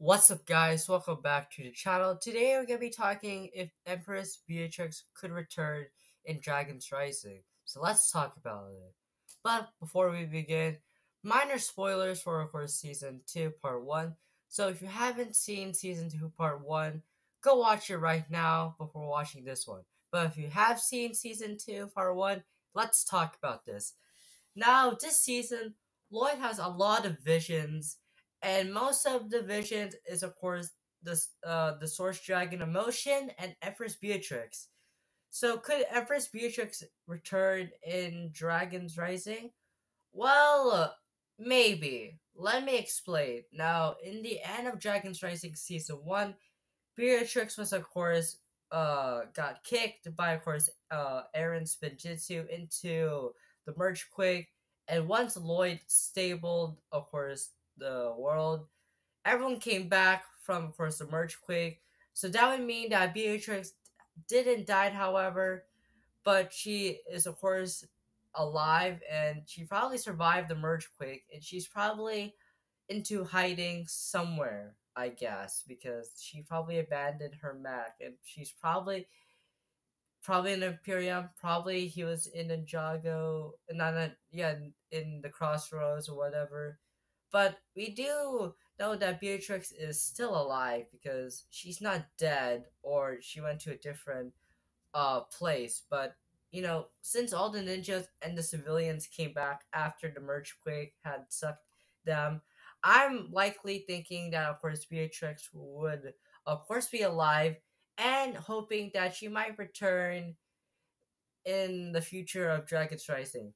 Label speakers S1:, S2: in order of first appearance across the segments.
S1: What's up guys, welcome back to the channel. Today we're going to be talking if Empress Beatrix could return in Dragon's Rising. So let's talk about it. But before we begin, minor spoilers for of course Season 2 Part 1. So if you haven't seen Season 2 Part 1, go watch it right now before watching this one. But if you have seen Season 2 Part 1, let's talk about this. Now this season, Lloyd has a lot of visions and most of the visions is of course the uh, the Source Dragon of Motion and Empress Beatrix. So could Empress Beatrix return in Dragon's Rising? Well, maybe. Let me explain. Now, in the end of Dragon's Rising season one, Beatrix was of course uh got kicked by of course uh Arin Spinjitzu into the Merge Quake, and once Lloyd stabled of course the world. Everyone came back from, of course, the merge quake. So that would mean that Beatrix didn't die, however, but she is, of course, alive and she probably survived the merge quake and she's probably into hiding somewhere, I guess, because she probably abandoned her Mac and she's probably probably in Imperium, probably he was in Ninjago, not a, yeah, in the crossroads or whatever. But we do know that Beatrix is still alive because she's not dead or she went to a different uh place. But you know, since all the ninjas and the civilians came back after the merge quake had sucked them, I'm likely thinking that of course Beatrix would of course be alive and hoping that she might return in the future of Dragon's Rising.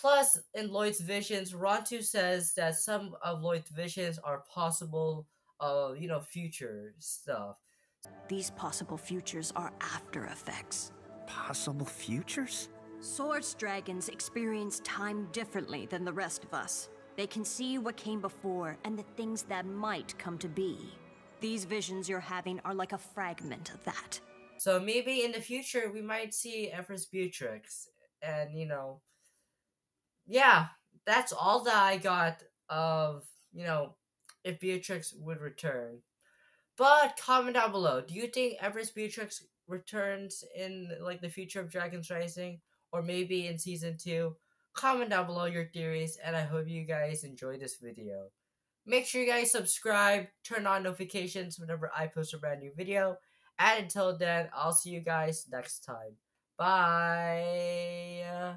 S1: Plus, in Lloyd's visions, Rontu says that some of Lloyd's visions are possible, uh, you know, future stuff.
S2: These possible futures are after effects.
S3: Possible futures?
S2: Source dragons experience time differently than the rest of us. They can see what came before and the things that might come to be. These visions you're having are like a fragment of that.
S1: So maybe in the future we might see Empress Beatrix and, you know, yeah, that's all that I got of, you know, if Beatrix would return. But comment down below. Do you think Empress Beatrix returns in like the future of Dragon's Rising or maybe in season 2? Comment down below your theories and I hope you guys enjoy this video. Make sure you guys subscribe, turn on notifications whenever I post a brand new video. And until then, I'll see you guys next time. Bye.